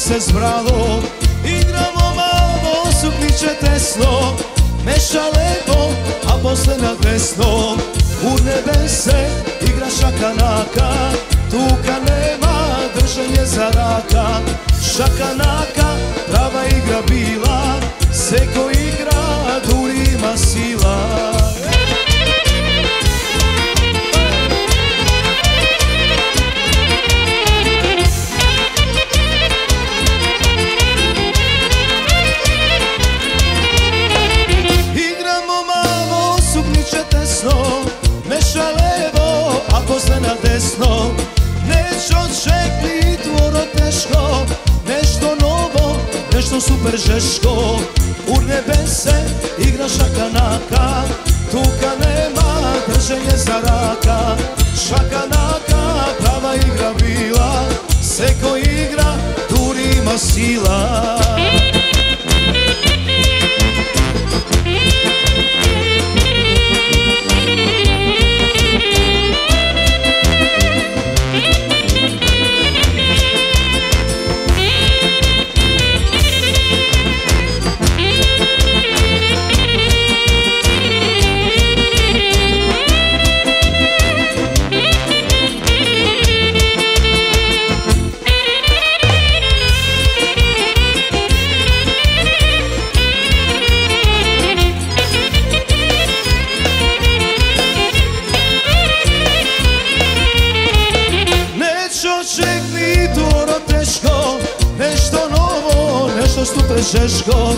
se zbralo. Igramo malo, sukniće tesno Meša lepo, a posle na desno. U nebe se igra šakanaka Tuka nema, drženje za raka. Šakanaka, prava igra bila Seko Neće očekli tvoro teško Nešto novo, nešto super žeško. U nebe se igra šakanaka Tuka nema, drženje za raka. Šakanaka, prava igra bila Seko igra, durima sila super žeško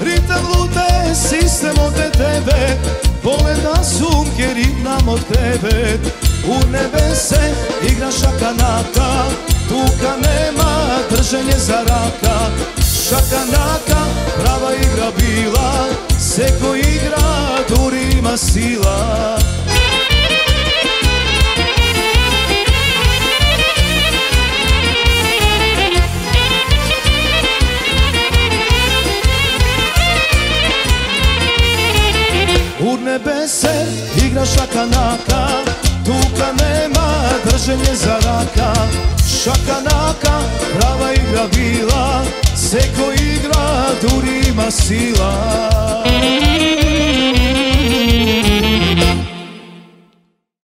Ritam lute, sistem od tebe Polena sumke, ritnam od tebe. U nebe se igra šakanaka Tuka nema, drženje za raka. Šakanaka, prava igra bila Seko igra, durima sila U nebe se igra šakanaka Tuka nema, drženje za raka. Šakanaka, prava igra bila Seko igra, durima sila